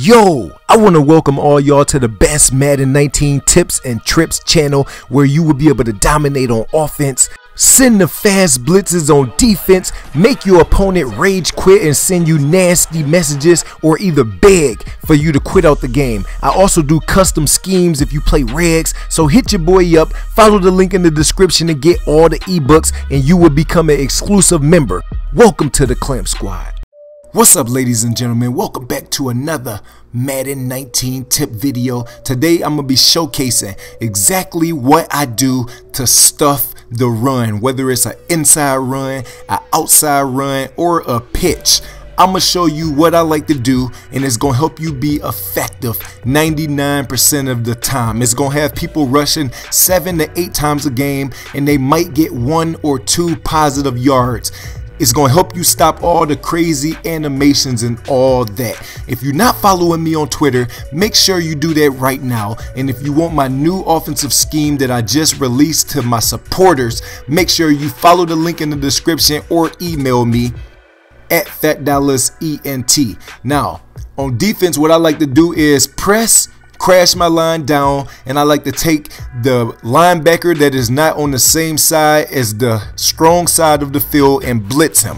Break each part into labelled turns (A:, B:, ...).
A: Yo, I want to welcome all y'all to the best Madden 19 tips and trips channel where you will be able to dominate on offense, send the fast blitzes on defense, make your opponent rage quit and send you nasty messages or either beg for you to quit out the game. I also do custom schemes if you play regs, so hit your boy up, follow the link in the description to get all the ebooks and you will become an exclusive member. Welcome to the Clamp Squad. What's up ladies and gentlemen, welcome back to another Madden 19 tip video. Today I'm going to be showcasing exactly what I do to stuff the run, whether it's an inside run, an outside run, or a pitch. I'm going to show you what I like to do and it's going to help you be effective 99% of the time. It's going to have people rushing 7 to 8 times a game and they might get 1 or 2 positive yards. It's going to help you stop all the crazy animations and all that. If you're not following me on Twitter, make sure you do that right now. And if you want my new offensive scheme that I just released to my supporters, make sure you follow the link in the description or email me at Phatdollaz ENT. Now, on defense, what I like to do is press crash my line down and I like to take the linebacker that is not on the same side as the strong side of the field and blitz him.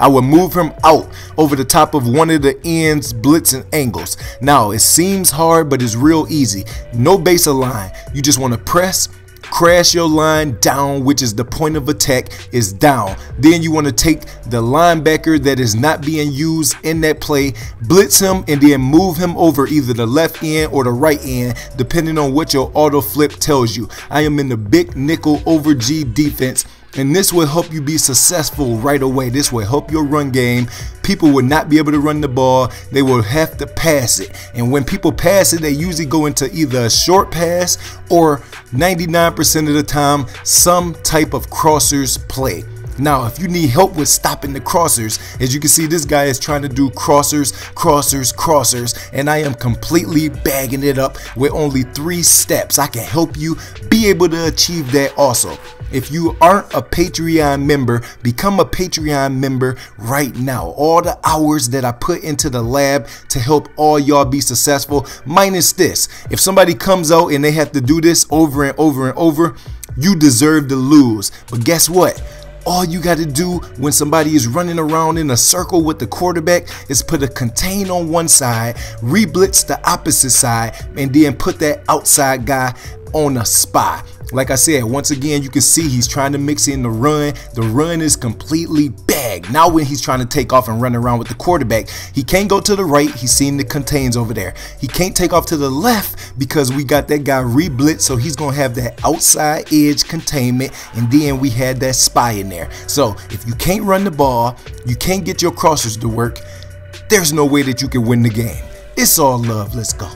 A: I will move him out over the top of one of the ends blitzing angles. Now it seems hard but it's real easy. No base line. You just want to press crash your line down which is the point of attack is down. Then you want to take the linebacker that is not being used in that play blitz him and then move him over either the left end or the right end depending on what your auto flip tells you. I am in the big nickel over G defense and this will help you be successful right away. This will help your run game. People will not be able to run the ball. They will have to pass it. And when people pass it, they usually go into either a short pass or 99% of the time, some type of crossers play. Now, if you need help with stopping the crossers, as you can see, this guy is trying to do crossers, crossers, crossers, and I am completely bagging it up with only three steps. I can help you be able to achieve that also. If you aren't a Patreon member, become a Patreon member right now. All the hours that I put into the lab to help all y'all be successful, minus this. If somebody comes out and they have to do this over and over and over, you deserve to lose. But guess what? All you got to do when somebody is running around in a circle with the quarterback is put a contain on one side, re-blitz the opposite side, and then put that outside guy on a spy. Like I said, once again, you can see he's trying to mix in the run. The run is completely bagged. Now when he's trying to take off and run around with the quarterback, he can't go to the right. He's seeing the contains over there. He can't take off to the left because we got that guy re-blitz, so he's going to have that outside edge containment, and then we had that spy in there. So if you can't run the ball, you can't get your crossers to work, there's no way that you can win the game. It's all love. Let's go.